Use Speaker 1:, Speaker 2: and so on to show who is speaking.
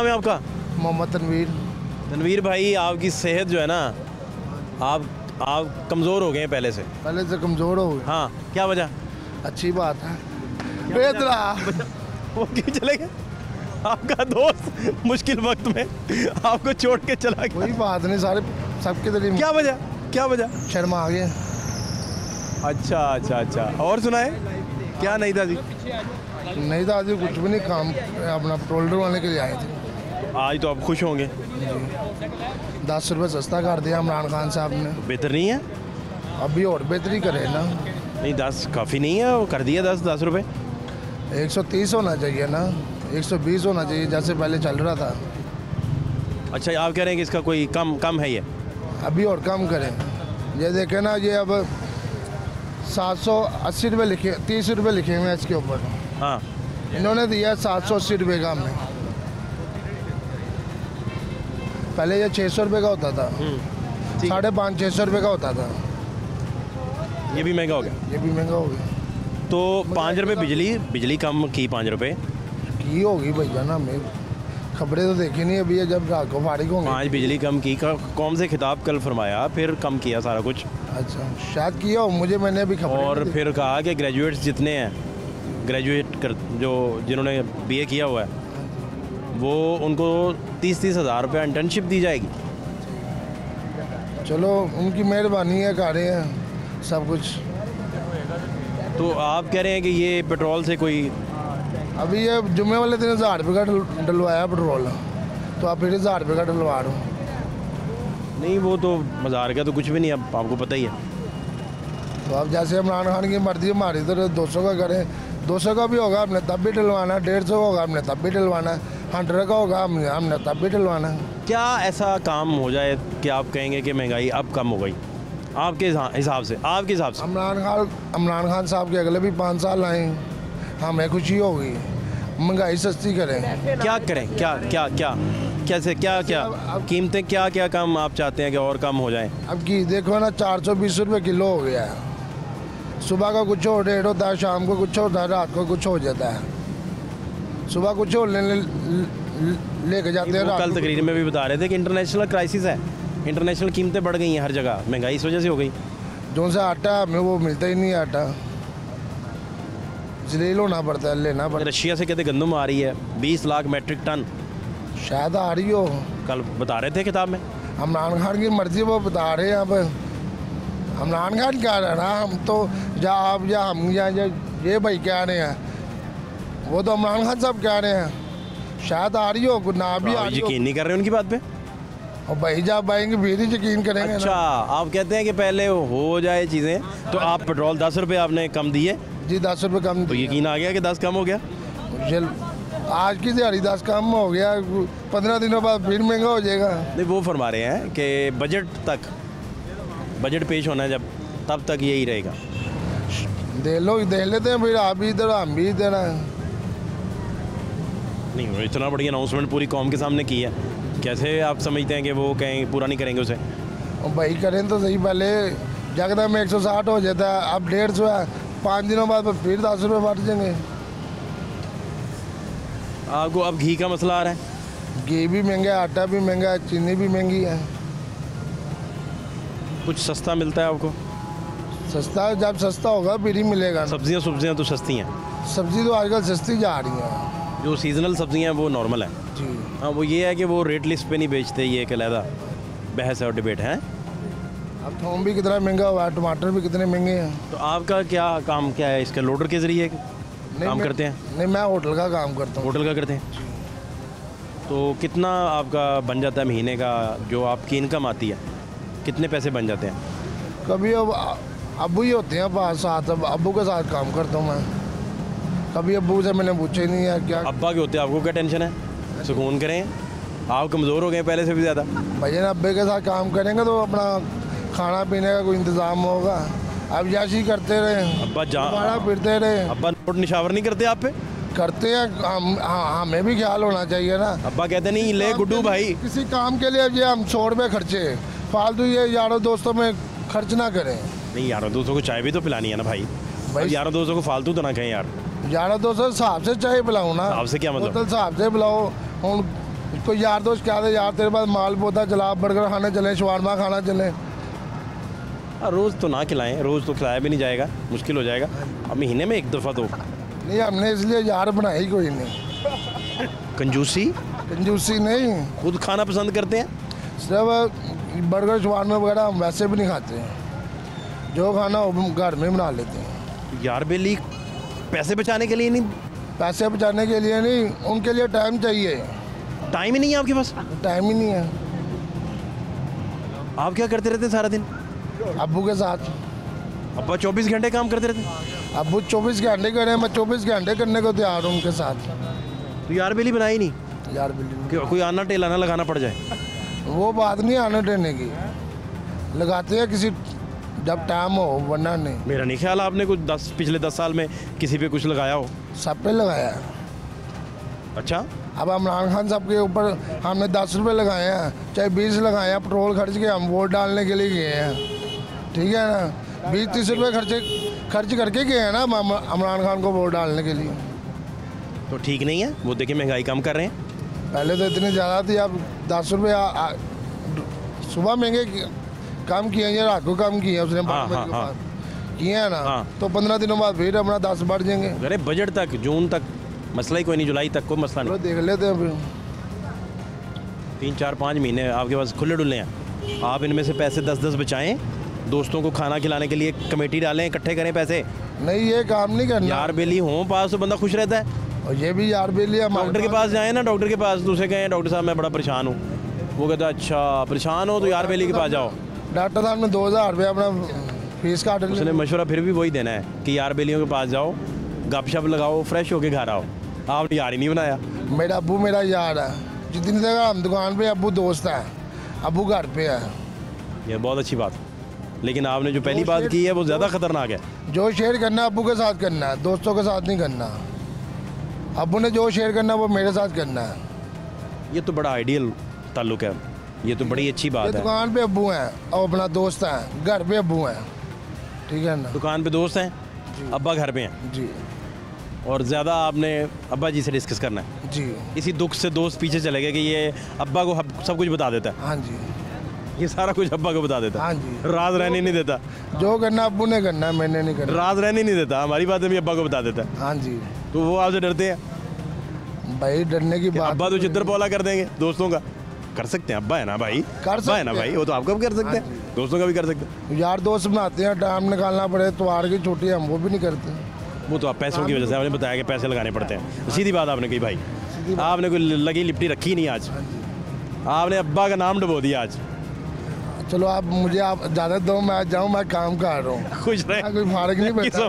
Speaker 1: नाम है आपका?
Speaker 2: मोहम्मद तनवीर।
Speaker 1: तनवीर भाई आपकी सेहत जो है ना आप आप कमज़ोर हो गए हैं पहले से।
Speaker 2: पहले से कमज़ोर हो गए।
Speaker 1: हाँ क्या वजह?
Speaker 2: अच्छी बात है। बेहतरा
Speaker 1: वो क्यों चले गए? आपका दोस्त मुश्किल वक्त में आपको छोड़ के चला गया।
Speaker 2: कोई बात नहीं सारे सबके दिल
Speaker 1: क्या वजह? क्या वजह?
Speaker 2: शर्मा आ गए।
Speaker 1: अच्छा अच्छा अच्छा। और सुनाए? क्या नहीं था जी
Speaker 2: नहीं था आज कुछ भी नहीं काम अपना पेट्रोल डलवाने के लिए आए थे।
Speaker 1: आज तो आप खुश होंगे।
Speaker 2: दस रुपये सस्ता कर दिया इमरान खान साहब ने।
Speaker 1: बेहतर नहीं है?
Speaker 2: अभी और बेहतरी करे ना।
Speaker 1: नहीं दस काफ़ी नहीं है वो कर दिया दस दस रुपये
Speaker 2: एक सौ तीस होना चाहिए ना एक सौ बीस होना चाहिए जैसे पहले चल रहा था।
Speaker 1: अच्छा आप कह रहे हैं कि इसका कोई कम कम है ये?
Speaker 2: अभी और कम करें। ये देखें ना ये अब सात सौ अस्सी रुपये लिखे तीस रुपये लिखे हुए हैं इसके ऊपर।
Speaker 1: हाँ।
Speaker 2: इन्होंने दिया सात सौ अस्सी रुपये का हमें। पहले ये छः सौ रुपये का होता था। साढ़े पाँच छः सौ रुपये का होता था।
Speaker 1: ये भी महँगा हो गया?
Speaker 2: ये भी महँगा हो गया।
Speaker 1: तो पाँच रुपये बिजली बिजली कम की पाँच रुपये
Speaker 2: की होगी भैया ना हमें खबरें तो देखी नहीं अभी जब रात को फारिग होंगे।
Speaker 1: पाँच बिजली कम की का कौन से खिताब कल फरमाया? फिर कम किया सारा कुछ।
Speaker 2: अच्छा शायद किया हो मुझे मैंने अभी खबर
Speaker 1: और फिर कहा कि ग्रेजुएट्स जितने हैं ग्रेजुएट कर जो जिन्होंने बीए किया हुआ है वो उनको तीस तीस हज़ार रुपये इंटर्नशिप दी जाएगी।
Speaker 2: चलो उनकी मेहरबानी है कर रहे हैं सब कुछ।
Speaker 1: तो आप कह रहे हैं कि ये पेट्रोल से कोई
Speaker 2: अभी ये जुम्मे वाले दिन हज़ार रुपये का डलवाया पेट्रोल। तो आप फिर हज़ार रुपये का डलवा रहे हो।
Speaker 1: नहीं वो तो मज़ार का तो कुछ भी नहीं अब आपको पता ही है।
Speaker 2: तो अब जैसे इमरान खान की मर्ज़ी हमारी तो दो सौ का करें। दो सौ का भी होगा हमने तब भी डलवाना डेढ़ सौ का होगा हमने तब भी डलवाना है। हंड्रेड का होगा हमने हमने तब भी डलवाना है।
Speaker 1: क्या ऐसा काम हो जाए कि आप कहेंगे कि महँगाई अब कम हो गई? आपके हिसाब से आपके हिसाब से।
Speaker 2: इमरान खान इमरान खान साहब के अगले भी पाँच साल आए हमें खुशी होगी महँगाई सस्ती करें।
Speaker 1: क्या करें? क्या क्या क्या कैसे क्या क्या कीमतें क्या क्या कम आप चाहते हैं कि और कम हो जाए?
Speaker 2: अब की देखो ना चार सौ बीस रुपये किलो हो गया है। सुबह का कुछ और रेट होता है शाम को कुछ होता है रात को कुछ हो जाता है। सुबह कुछ और लेके जाते हैं
Speaker 1: कल तकरीर में भी बता रहे थे कि इंटरनेशनल क्राइसिस है। इंटरनेशनल कीमतें बढ़ गई हैं हर जगह। महँगाई इस वजह से हो गई।
Speaker 2: जो सा आटा है, हमें वो मिलता ही नहीं आटा। जलील होना पड़ता है लेना पड़ता
Speaker 1: रशिया से कहते गंदम आ रही है बीस लाख मेट्रिक टन
Speaker 2: शायद आ रही हो।
Speaker 1: कल बता रहे थे किताब में।
Speaker 2: इमरान खान की मर्ज़ी वो बता रहे हैं अब। इमरान खान क्या रहा? हम तो या आप या हम या या ये भाई कह रहे हैं? वो तो इमरान खान साहब कह रहे हैं। शायद आ रही हो ना भी आ
Speaker 1: आप
Speaker 2: रही
Speaker 1: यकीन नहीं कर रहे उनकी बात पे?
Speaker 2: और भाई जब आएँगे फिर ही यकीन करेंगे
Speaker 1: अच्छा आप कहते हैं कि पहले हो जाए चीज़ें तो आप पेट्रोल दस रुपये आपने कम दिए।
Speaker 2: जी दस रुपये कम
Speaker 1: तो यकीन आ गया कि दस कम हो गया?
Speaker 2: आज की दिहाड़ी दस कम हो गया पंद्रह दिनों बाद फिर महँगा हो जाएगा।
Speaker 1: नहीं वो फरमा रहे हैं कि बजट तक बजट पेश होना है जब तब तक यही रहेगा।
Speaker 2: दे लो दे लेते हैं फिर आप भी इधर हम भी इधर हैं।
Speaker 1: नहीं इतना बड़ी अनाउंसमेंट पूरी कौम के सामने की है। कैसे आप समझते हैं कि वो कहें पूरा नहीं करेंगे उसे?
Speaker 2: भाई करें तो सही पहले। जगदा में एक सौ साठ हो जाता है। अब डेढ़ सौ है। पाँच दिनों बाद फिर दस रुपये बढ़ जाएँगे
Speaker 1: आपको अब घी का मसला आ रहा है?
Speaker 2: घी भी महँगा है आटा भी महँगा है चीनी भी महँगी है।
Speaker 1: कुछ सस्ता मिलता है आपको?
Speaker 2: सस्ता जब सस्ता होगा फिर ही मिलेगा।
Speaker 1: सब्ज़ियाँ सब्ज़ियाँ तो सस्ती हैं।
Speaker 2: सब्ज़ी तो आजकल सस्ती जा रही है।
Speaker 1: जो सीजनल सब्ज़ियाँ हैं वो नॉर्मल है। हाँ वो ये है कि वो रेट लिस्ट पे नहीं बेचते ये एक अलहदा बहस है और डिबेट है
Speaker 2: अब थोम भी कितना महँगा हुआ है टमाटर भी कितने महँगे हैं।
Speaker 1: तो आपका क्या काम क्या है इसके लोडर के ज़रिए काम करते हैं?
Speaker 2: नहीं मैं होटल का काम करता हूँ।
Speaker 1: होटल का करते हैं? तो कितना आपका बन जाता है महीने का जो आपकी इनकम आती है? कितने पैसे बन जाते हैं?
Speaker 2: कभी अब अबू ही होते हैं पाँच साथ अब अबू के साथ काम करता हूँ मैं। कभी अबू से मैंने पूछा नहीं है क्या
Speaker 1: अब्बा के होते हैं आपको क्या टेंशन है? सुकून करें। आप कमज़ोर हो गए पहले से भी ज़्यादा।
Speaker 2: भैया अब्बे के साथ काम करेंगे तो अपना खाना पीने का कोई इंतज़ाम होगा। अब जैसे करते रहे।
Speaker 1: अब्बा जा
Speaker 2: दोबारा फिरते रहे।
Speaker 1: अब्बा नोट निशावर नहीं करते आप पे?
Speaker 2: करते हैं हम हाँ, हमें भी ख्याल होना चाहिए ना।
Speaker 1: अब्बा कहते नहीं ले गुड्डू भाई।
Speaker 2: किसी काम के लिए ये हम सौ रुपये खर्चे फालतू ये यारों दोस्तों में खर्च ना करें।
Speaker 1: नहीं यारों दोस्तों को चाय भी तो पिलानी है ना भाई।
Speaker 2: भाई-
Speaker 1: यारों दोस्तों को फालतू तो ना कहें यार।
Speaker 2: यारों दोस्तों साहब से चाय पिलाओ ना।
Speaker 1: साहब से क्या मतलब?
Speaker 2: बोतल साहब से पिलाओ हम कोई यार दोस्त क्या थे यार तेरे पास माल पौधा चला बर्गर खाने चले शवारमा खाना चले।
Speaker 1: हाँ, रोज़ तो ना खिलाएँ रोज़ तो खिलाया भी नहीं जाएगा मुश्किल हो जाएगा। अब महीने में एक दफ़ा तो।
Speaker 2: नहीं हमने इसलिए यार बनाई कोई नहीं।
Speaker 1: कंजूसी?
Speaker 2: कंजूसी नहीं।
Speaker 1: खुद खाना पसंद करते हैं?
Speaker 2: सिर्फ़ बर्गर शवारमा वगैरह हम वैसे भी नहीं खाते। हैं जो खाना वो घर में बना लेते हैं।
Speaker 1: यार बेली पैसे बचाने के लिए नहीं?
Speaker 2: पैसे बचाने के लिए नहीं उनके लिए टाइम चाहिए।
Speaker 1: टाइम ही नहीं है आपके पास?
Speaker 2: टाइम ही नहीं है।
Speaker 1: आप क्या करते रहते हैं सारा दिन?
Speaker 2: अबू के साथ।
Speaker 1: अब्बा चौबीस घंटे काम करते रहते हैं?
Speaker 2: अबू चौबीस घंटे करें मैं चौबीस घंटे करने को तैयार हूँ उनके साथ।
Speaker 1: तो यार बेली बनाई नहीं?
Speaker 2: यार बिल्ली
Speaker 1: कि कोई आना टेला ना लगाना पड़ जाए?
Speaker 2: वो बात नहीं आने देने की। लगाते हैं किसी जब टाइम हो वरना नहीं।
Speaker 1: मेरा नहीं ख्याल आपने कुछ दस पिछले दस साल में किसी पे कुछ लगाया हो?
Speaker 2: सब पे लगाया। है
Speaker 1: अच्छा?
Speaker 2: अब इमरान खान साहब के ऊपर हमने दस रुपये लगाए हैं चाहे बीस लगाए हैं पेट्रोल खर्च के हम वोट डालने के लिए गए हैं। ठीक है ना? बीस तीस रुपये खर्चे खर्च करके गए हैं ना हम इमरान खान को वोट डालने के लिए।
Speaker 1: तो ठीक नहीं है? वो देखिए महँगाई कम कर रहे हैं।
Speaker 2: पहले तो इतनी ज़्यादा थी अब दस रुपये सुबह महँगे कम किए हैं रात को कम किए हैं उसने
Speaker 1: हाँ, हाँ, हाँ।
Speaker 2: हैं ना
Speaker 1: हाँ।
Speaker 2: तो पंद्रह दिनों बाद फिर अपना दस बढ़ जाएँगे।
Speaker 1: अरे बजट तक जून तक मसला ही कोई नहीं जुलाई तक कोई मसला नहीं।
Speaker 2: देख लेते हैं फिर।
Speaker 1: तीन चार पाँच महीने आपके पास खुले डुले हैं। आप इनमें से पैसे दस दस बचाएँ। दोस्तों को खाना खिलाने के लिए कमेटी डालें इकट्ठे करें पैसे।
Speaker 2: नहीं ये काम नहीं करना।
Speaker 1: यार बेली हों पास तो बंदा खुश रहता है।
Speaker 2: और ये भी यार बिल्ली हमारे
Speaker 1: डॉक्टर के पास। जाए ना डॉक्टर के पास दूसरे कहें डॉक्टर साहब मैं बड़ा परेशान हूँ। वो कहता है अच्छा परेशान हो तो यार बेली के पास जाओ।
Speaker 2: डॉक्टर साहब ने दो हज़ार रुपया अपना फ़ीस काट
Speaker 1: उसने मशवरा फिर भी वही देना है कि यार बेलियों के पास जाओ गपशप लगाओ फ्रेश होके घर आओ। आपने यार ही नहीं बनाया।
Speaker 2: मेरा अबू मेरा यार है। जितनी जगह हम दुकान पे अबू दोस्त है। अबू घर पे है।
Speaker 1: ये बहुत अच्छी बात। लेकिन आपने जो पहली बात की है वो ज़्यादा खतरनाक है।
Speaker 2: जो शेयर करना है अबू के साथ करना है। दोस्तों के साथ नहीं करना। अबू ने जो शेयर करना है वो मेरे साथ करना है।
Speaker 1: ये तो बड़ा आइडियल ताल्लुक है। ये तो बड़ी अच्छी बात है।
Speaker 2: दुकान पे अबू हैं और अपना दोस्त है घर पे अबू हैं। ठीक है ना?
Speaker 1: दुकान पे दोस्त हैं? अब्बा घर पे हैं?
Speaker 2: जी।
Speaker 1: और ज़्यादा आपने अब्बा जी से डिस्कस करना है।
Speaker 2: जी।
Speaker 1: इसी दुख से दोस्त पीछे चले गए कि ये अब्बा को सब कुछ बता देता
Speaker 2: है।
Speaker 1: हाँ जी। ये सारा कुछ अब्बा को बता देता
Speaker 2: हाँ। जी।
Speaker 1: राज रहने नहीं देता।
Speaker 2: जो करना अबू ने करना मैंने नहीं करना।
Speaker 1: राज रहने नहीं देता। हमारी बातें भी अब्बा को बता देता है।
Speaker 2: हाँ जी।
Speaker 1: तो वो आपसे डरते हैं।
Speaker 2: भाई डरने की बात
Speaker 1: अब्बा तो चित्र पौला कर देंगे दोस्तों का। कर सकते हैं। अब्बा है ना भाई।
Speaker 2: कर
Speaker 1: अब्बा है ना भाई वो तो आपका भी कर सकते
Speaker 2: हाँ।
Speaker 1: हैं दोस्तों का भी कर सकते हैं।
Speaker 2: यार दोस्त बनाते हैं टाइम निकालना पड़े त्योहार की छुट्टी हम वो भी नहीं करते।
Speaker 1: वो तो आप पैसों की वजह से आपने बताया कि पैसे लगाने पड़ते हैं। सीधी बात आपने कही भाई। आपने कोई लगी लिपटी रखी नहीं आज। आपने अब्बा का नाम डबो दिया आज।
Speaker 2: चलो आप मुझे आप ज़्यादा दो मैं जाऊँ मैं काम कर रहा हूँ।
Speaker 1: खुश रहे।
Speaker 2: कोई फारक नहीं बैठा।